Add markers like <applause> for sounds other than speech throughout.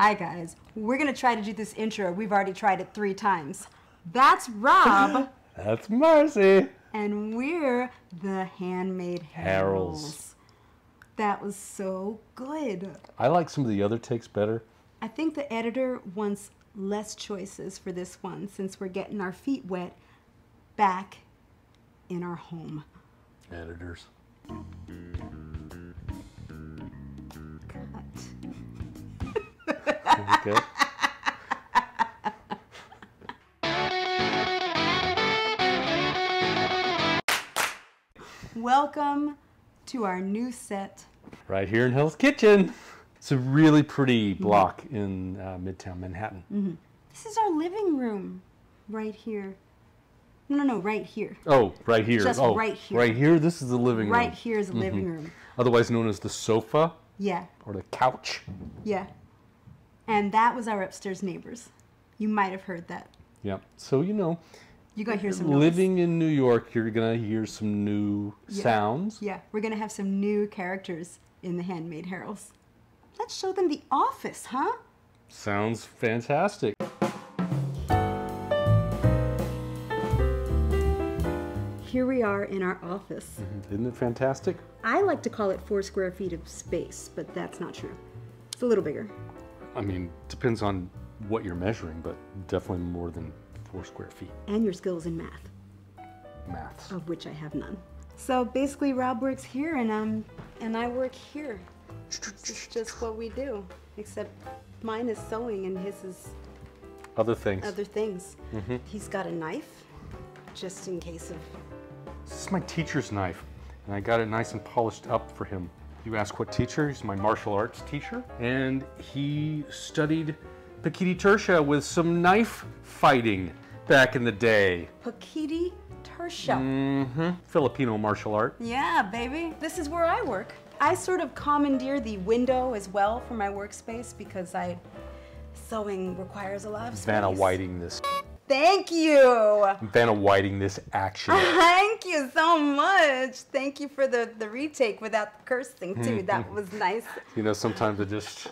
Hi guys, we're gonna try to do this intro. We've already tried it three times. That's Rob, <laughs> That's Marcy. and we're the Handmade. Harriells. That was so good. I like some of the other takes better. I think the editor wants less choices for this one since we're getting our feet wet back in our home. Editors. Okay. Welcome to our new set. right here in Hell's Kitchen. It's a really pretty block in uh, Midtown Manhattan. This is our living room right here. No, no, no, right here. Oh, right here. Just oh, right here. Right here. This is the living room. Right here is the living room. Otherwise known as the sofa Yeah, or the couch. yeah. And that was our upstairs neighbors. You might have heard that. Yep. So you know, You got to hear some noise. living in New York, you're gonna hear some new Yeah. sounds. Yeah, we're gonna have some new characters in the Handmade Harriells. Let's show them the office, huh? Sounds fantastic. Here we are in our office. Mm-hmm. Isn't it fantastic? I like to call it four square feet of space, but that's not true. It's a little bigger. I mean, depends on what you're measuring, but definitely more than four square feet. And your skills in math, Maths. of which I have none. So basically, Rob works here, and um, and I work here. It's just what we do, except mine is sewing, and his is Other things. other things. He's got a knife, just in case of. This is my teacher's knife, and I got it nice and polished up for him. You ask what teacher? He's my martial arts teacher, and he studied Pekiti Tirsia with some knife fighting back in the day. Pekiti Tirsia. hmm Filipino martial art. Yeah, baby. This is where I work. I sort of commandeer the window as well for my workspace because I sewing requires a lot of space. Vanna Whiting this. Thank you. Vanna Whiting this action. <laughs> Thank you so much. Thank you for the, the retake without the cursing too. Mm-hmm. That was nice. <laughs> You know, sometimes it just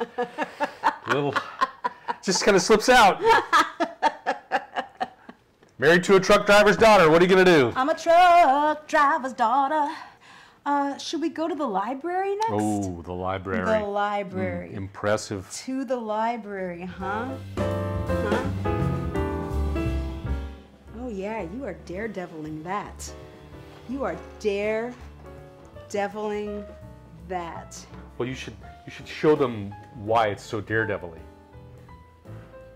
<laughs> little just kind of slips out. Married to a truck driver's daughter. What are you gonna do? I'm a truck driver's daughter. Uh, should we go to the library next? Oh, the library. The library. Mm, impressive. To the library, huh? Mm-hmm. Huh? Oh yeah, you are daredeviling that. You are daredeviling that. Well, you should you should show them why it's so daredevilly.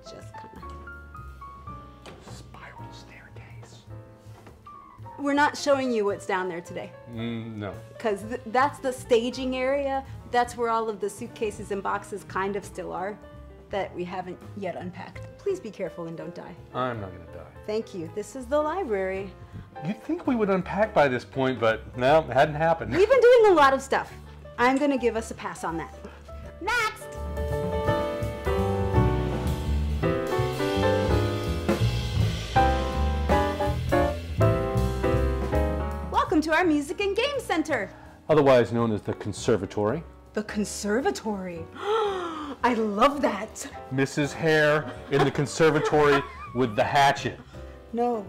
Just kind of. Spiral staircase. We're not showing you what's down there today, Mm, no. because th- that's the staging area. That's where all of the suitcases and boxes kind of still are, that we haven't yet unpacked. Please be careful and don't die. I'm not gonna die. Thank you. This is the library. You'd think we would unpack by this point, but no, it hadn't happened. We've been doing a lot of stuff. I'm gonna give us a pass on that. Next! Welcome to our Music and Game Center. Otherwise known as the conservatory. The conservatory. I love that. Mrs. Hare in the conservatory with the hatchet. No,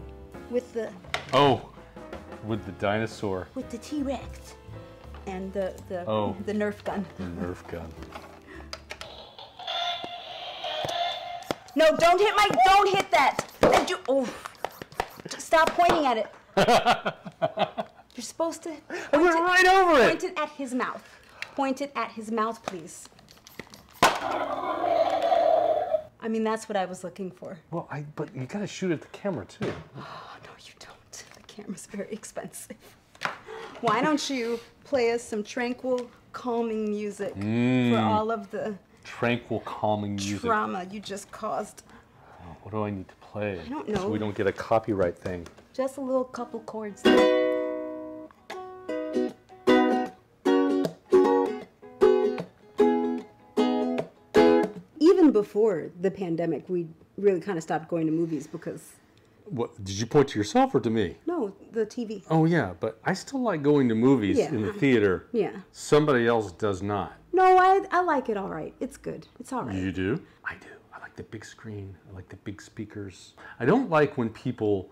with the Oh, with the dinosaur. with the T-Rex and the the Oh. the Nerf gun. The Nerf gun. No, don't hit my don't hit that. Did you oh stop pointing at it. <laughs> You're supposed to I went right over point it. it at his mouth. Point it at his mouth, please. I mean that's what I was looking for. Well, I but you gotta shoot at the camera too. Oh no you don't. The camera's very expensive. Why don't you play us some tranquil, calming music for mm. all of the Tranquil, calming music. trauma you just caused? What do I need to play? I don't So know. we don't get a copyright thing. Just a little couple chords. Even before the pandemic, we really kind of stopped going to movies because, What did you point to yourself or to me? no, the TV. Oh yeah, but I still like going to movies Yeah. in the theater. <laughs> Yeah. Somebody else does not. No, I I like it all right. It's good. It's all right. You do? I do. I like the big screen. I like the big speakers. I don't like when people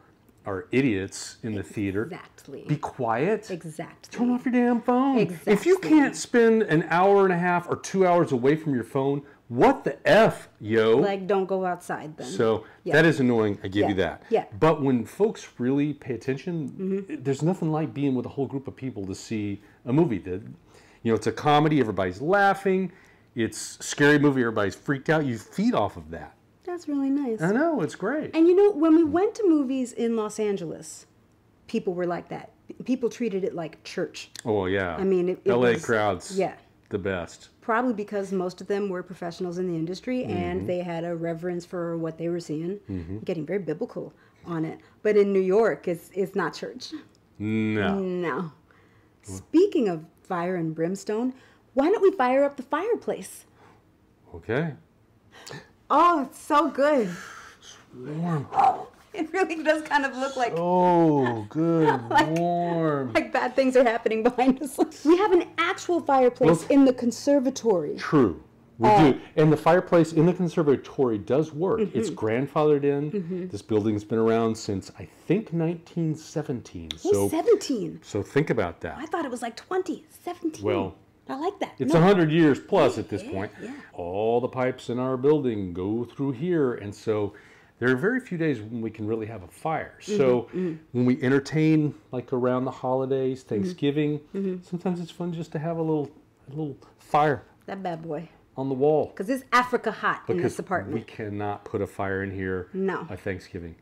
are idiots in the theater. Exactly. Be quiet. Exactly. Turn off your damn phone. Exactly. If you can't spend an hour and a half or two hours away from your phone, what the F, yo? Like, don't go outside then. so Yeah. that is annoying. I give you that. Yeah. But when folks really pay attention, Mm-hmm. there's nothing like being with a whole group of people to see a movie. That, you know, it's a comedy. Everybody's laughing. It's a scary movie. Everybody's freaked out. You feed off of that. That's really nice. I know. It's great. And you know, when we went to movies in Los Angeles, people were like that. People treated it like church. Oh yeah. I mean, it- it L.A. was- crowds. yeah. The best. Probably because most of them were professionals in the industry Mm-hmm. and they had a reverence for what they were seeing, getting very biblical on it. But in New York, it's, it's not church. No. No. Speaking of fire and brimstone, why don't we fire up the fireplace? Okay. Oh, it's so good. Warm. <sighs> It really does kind of look like Oh, good. <laughs> like, Warm. like bad things are happening behind us. <laughs> We have an actual fireplace Look. in the conservatory. True. We Uh, do. And the fireplace in the conservatory does work. Mm-hmm. It's grandfathered in. This building's been around since I think 1917. Oh, So 17. so think about that. I thought it was like 20. 17. Well, I like that. It's No. a 100 years plus at this Yeah, point. yeah. All the pipes in our building go through here and so there are very few days when we can really have a fire. Mm-hmm, So when we entertain like around the holidays, Mm-hmm. Thanksgiving, sometimes it's fun just to have a little a little fire that bad boy. on the wall. Because it's Africa hot in because this apartment. we cannot put a fire in here No. at Thanksgiving.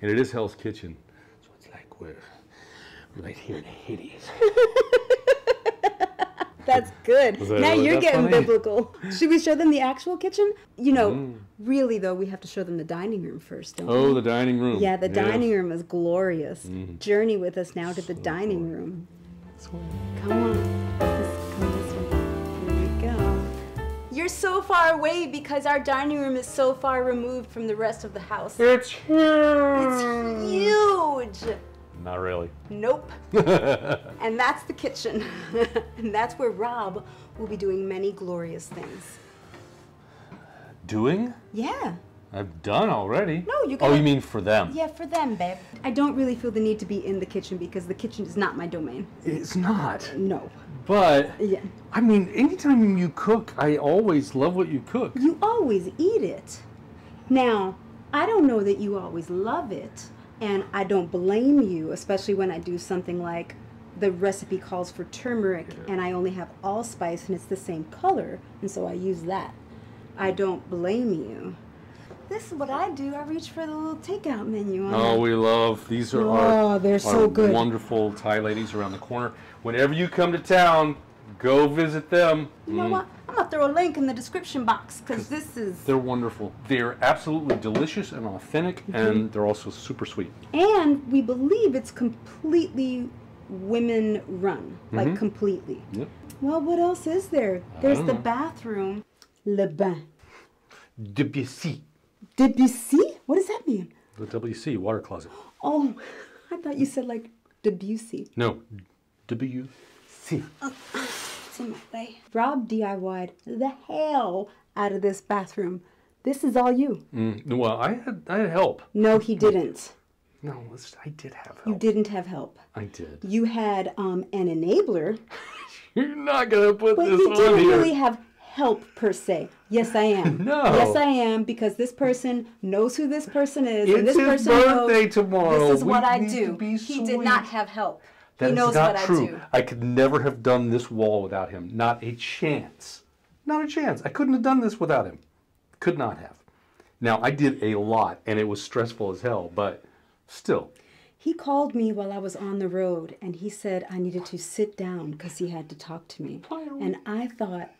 And it is Hell's Kitchen. So it's like we're right here in Hades. <laughs> <laughs> That's good. That- now you're getting funny? biblical. <laughs> Should we show them the actual kitchen? You know, Mm. really though, we have to show them the dining room first, don't Oh, we? the dining room. Yeah, the Yes. Dining room is glorious. Journey with us now to the dining room. Come on. Let's come this way. Here we go. You're so far away because our dining room is so far removed from the rest of the house. It's huge. It's huge. Not really. Nope. <laughs> and that's the kitchen. <laughs> and that's where Rob will be doing many glorious things. Doing? Yeah. I've done already. No, you Oh, you mean for them? Yeah, for them, babe. I don't really feel the need to be in the kitchen because the kitchen is not my domain. It's not. No. But Yeah. I mean, anytime you cook, I always love what you cook. You always eat it. Now, I don't know that you always love it, and I don't blame you, especially when I do something like the recipe calls for turmeric and I only have allspice and it's the same color, and so I use that. I don't blame you. This is what I do. I reach for the little takeout menu. Oh, that. we love these are Oh, our, they're our so good. wonderful Thai ladies around the corner. Whenever you come to town, go visit them. You know what? I'm gonna throw a link in the description box because this is, They're wonderful. They're absolutely delicious and authentic, Mm-hmm. and they're also super sweet. and we believe it's completely women run, Mm-hmm. like completely. Yep. Well, what else is there? There's the know. bathroom. Le bain. Debussy. Debussy? What does that mean? The WC water closet. Oh, <laughs> I thought you said like Debussy. No, WC. It's in my way. Rob DIY'd the hell out of this bathroom. This is all you. Mm, well, I had I had help. No, he didn't. No, I did have help. You didn't have help. I did. You had um, an enabler, <laughs> You're not gonna put this you on didn't here. really have help per se. Yes, I am. <laughs> No. Yes, I am because this person knows who this person is, and It's this his person birthday knows tomorrow. This is We what I do. He did not have help. That he is not true. I. I could never have done this wall without him. Not a chance. Not a chance. I couldn't have done this without him. Could not have. Now I did a lot, and it was stressful as hell, but still. He called me while I was on the road and he said I needed to sit down because he had to talk to me. And I thought,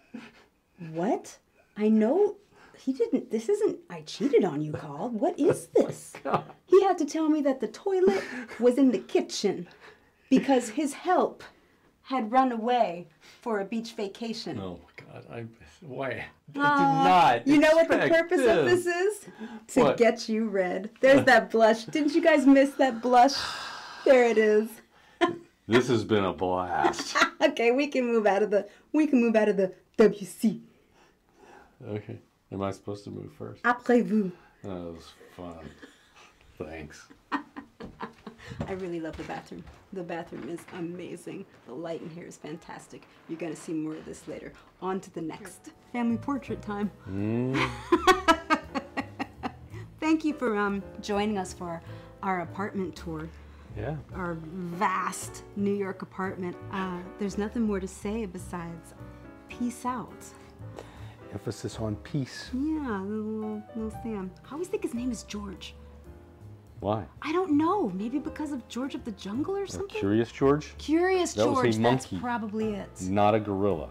what? I know he didn't, this isn't, I cheated on you call. What is <laughs> oh this? He had to tell me that the toilet was in the kitchen because his help had run away for a beach vacation. Oh my God! I why? I did uh, not. You know what the purpose of this is? To What? get you red. There's that blush. Didn't you guys miss that blush? There it is. <laughs> This has been a blast. <laughs> Okay, we can move out of the we can move out of the WC. Okay. Am I supposed to move first? Après vous. That was fun. Thanks. I really love the bathroom. The bathroom is amazing. The light in here is fantastic. You're gonna see more of this later. On to the next family portrait time. <laughs> Thank you for um, joining us for our apartment tour, Yeah. our vast New York apartment. Uh, there's nothing more to say besides peace out. Emphasis on peace. Yeah, little, little Sam. I always think his name is George. Why? I don't know. Maybe because of George of the Jungle or oh, something. Curious George? Curious That was a George. That's monkey. probably it. Not a gorilla.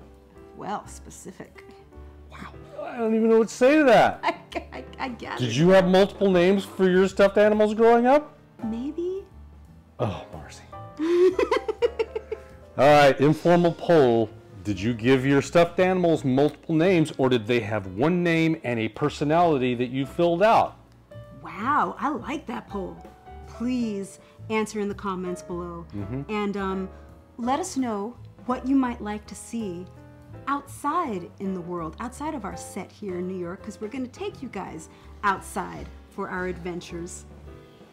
Well, specific. Wow. I don't even know what to say to that. <laughs> I, I, I guess. Did you have multiple names for your stuffed animals growing up? Maybe. Oh, Marcy. <laughs> All right, informal poll. Did you give your stuffed animals multiple names or did they have one name and a personality that you filled out? Wow, I like that poll. Please answer in the comments below. And um, let us know what you might like to see outside in the world, outside of our set here in New York, because we're going to take you guys outside for our adventures.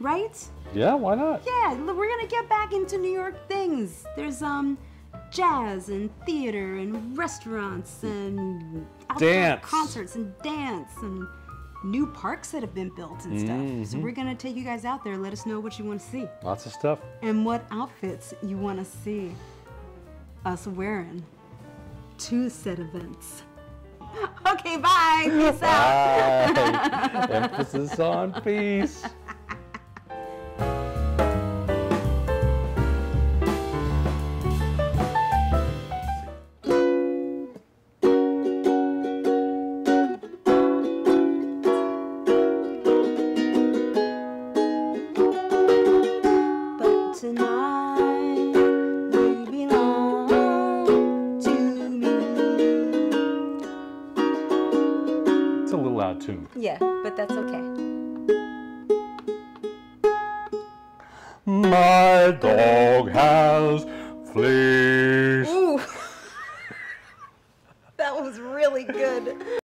Right? Yeah, why not? Yeah, we're gonna get back into New York things. There's um jazz and theater and restaurants and Dance. concerts and dance and new parks that have been built and stuff. Mm-hmm. So we're gonna take you guys out there. Let us know what you want to see Lots of stuff. and what outfits you want to see us wearing to said events. <laughs> Okay, bye. Peace out. Bye. <laughs> Emphasis on peace. Out of tune. Yeah, but that's okay. My dog has fleas. Ooh. <laughs> that was really good.